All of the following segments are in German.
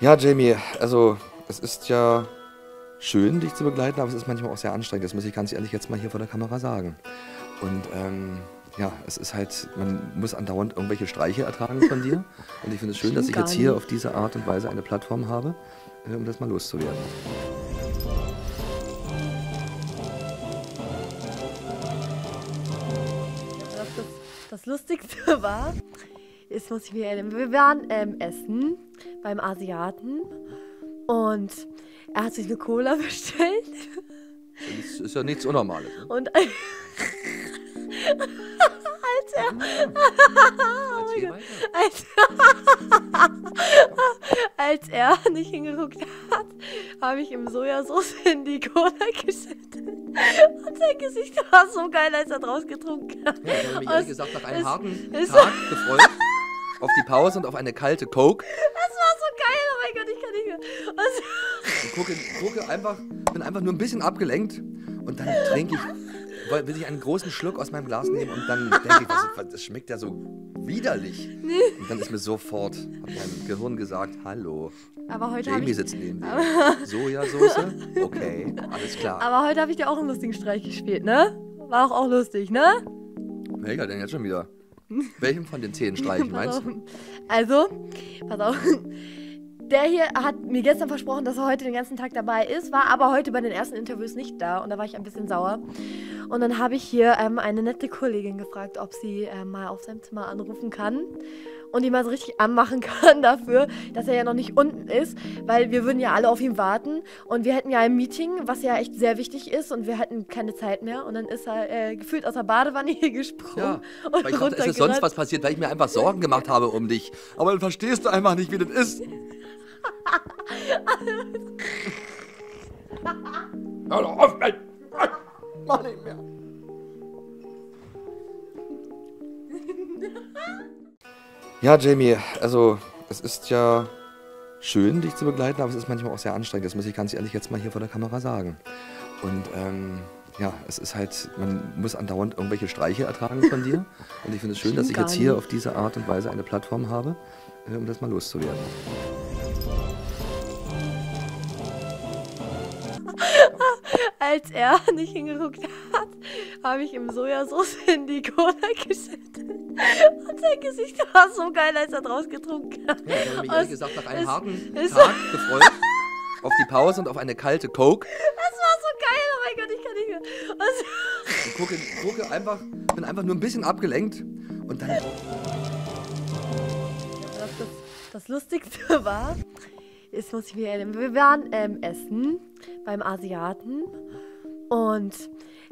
Ja, Jamie, also es ist ja schön, dich zu begleiten, aber es ist manchmal auch sehr anstrengend. Das muss ich ganz ehrlich jetzt mal hier vor der Kamera sagen. Und ähm, ja, es ist halt, man muss andauernd irgendwelche Streiche ertragen von dir. Und ich finde es schön, dass ich jetzt hier auf diese Art und Weise eine Plattform habe, äh, um das mal loszuwerden. Das, das Lustigste war, jetzt muss ich mich erinnern, wir waren ähm, essen beim Asiaten und er hat sich eine Cola bestellt Das ist ja nichts Unnormales. Ne? und als er, Erzähl weiter. als, als er nicht hingeguckt hat, habe ich ihm Sojasauce in die Cola geschüttet. Und sein Gesicht war so geil, als er draus getrunken hat. Ja, ich habe mich ehrlich gesagt nach einem harten Tag gefreut. Auf die Pause und auf eine kalte Coke. Das war so geil, oh mein Gott, ich kann nicht mehr. Und Und gucke, gucke einfach, bin einfach nur ein bisschen abgelenkt und dann trinke ich, will ich einen großen Schluck aus meinem Glas nehmen und dann denke ich, was, was, das schmeckt ja so widerlich. Und dann ist mir sofort, hat mein Gehirn gesagt, hallo, aber heute habe Jamie ich, sitzt neben dir. Sojasauce? Okay, alles klar. aber heute habe ich dir auch einen lustigen Streich gespielt, ne? War auch, auch lustig, ne? Welcher denn jetzt schon wieder? Welchem von den zehn Streichen meinst du? Also, pass auf. Der hier hat mir gestern versprochen, dass er heute den ganzen Tag dabei ist, war aber heute bei den ersten Interviews nicht da und da war ich ein bisschen sauer. Und dann habe ich hier ähm, eine nette Kollegin gefragt, ob sie ähm, mal auf seinem Zimmer anrufen kann und ihn mal so richtig anmachen kann dafür, dass er ja noch nicht unten ist, weil wir würden ja alle auf ihn warten und wir hätten ja ein Meeting, was ja echt sehr wichtig ist und wir hatten keine Zeit mehr und dann ist er äh, gefühlt aus der Badewanne hier gesprungen Ja, und weil ich dachte, es ist sonst was passiert, weil ich mir einfach Sorgen gemacht habe um dich. Aber dann verstehst du einfach nicht, wie das ist. Hör doch auf, Mensch! Mach nicht mehr. Ja, Jamie, also es ist ja schön, dich zu begleiten, aber es ist manchmal auch sehr anstrengend. Das muss ich ganz ehrlich jetzt mal hier vor der Kamera sagen. Und ähm, ja, es ist halt, man muss andauernd irgendwelche Streiche ertragen von dir. Und ich finde es schön, dass ich jetzt hier auf diese Art und Weise eine Plattform habe, äh, um das mal loszuwerden. Als er nicht hingeguckt hat, habe ich ihm Sojasauce in die Cola geschüttet. Und sein Gesicht war so geil, als er draus getrunken hat. Ja, ich habe mich ehrlich gesagt nach einem es- harten es- Tag gefreut. Auf die Pause und auf eine kalte Coke. Das war so geil, oh mein Gott, ich kann nicht mehr. Und Und gucke, gucke einfach, bin einfach nur ein bisschen abgelenkt. Und dann das, das, das Lustigste war, jetzt muss ich mich erinnern, wir waren ähm, essen beim Asiaten und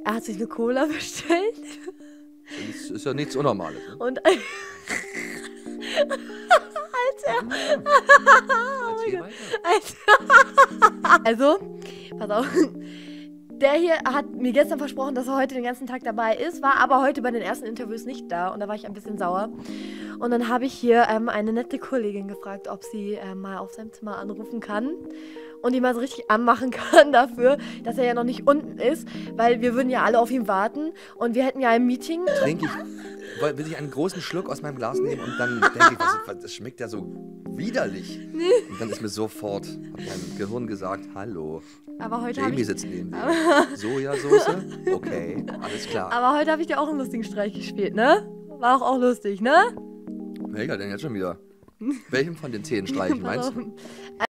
er hat sich eine Cola bestellt das ist ja nichts Unnormales. Ne? und als er Erzähl weiter. Als- also, pass auf. Der hier hat mir gestern versprochen, dass er heute den ganzen Tag dabei ist, war aber heute bei den ersten Interviews nicht da und da war ich ein bisschen sauer. Und dann habe ich hier ähm, eine nette Kollegin gefragt, ob sie ähm, mal auf seinem Zimmer anrufen kann und ihn mal so richtig anmachen kann dafür, dass er ja noch nicht unten ist, weil wir würden ja alle auf ihn warten und wir hätten ja ein Meeting. Trinke ich, will ich einen großen Schluck aus meinem Glas nehmen und dann denke ich, was, das schmeckt ja so widerlich. Und dann ist mir sofort, hat mein Gehirn gesagt, hallo, Aber heute Jamie ich, sitzt neben dir. Sojasauce? Okay, alles klar. aber heute habe ich dir auch einen lustigen Streich gespielt, ne? War auch, auch lustig, ne? Welcher denn jetzt schon wieder? Welchem von den zehn Streichen meinst du?